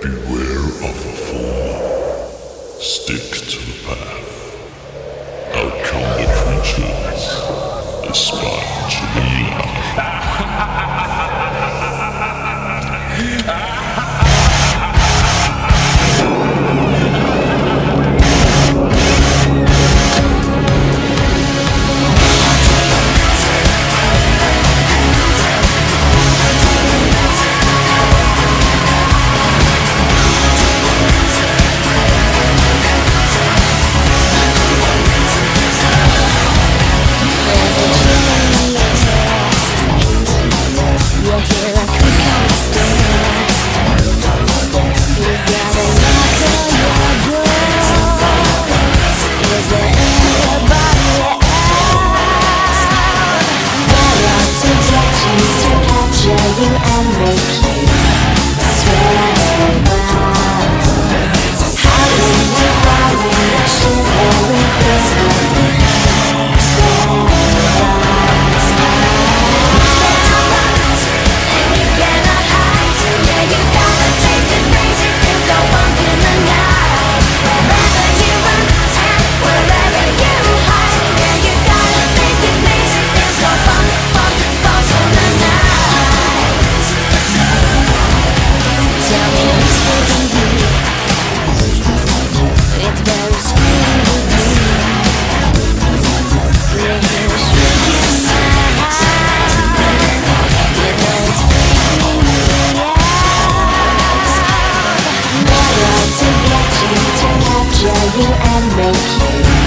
Beware of a fool. Stick to the path. you and make you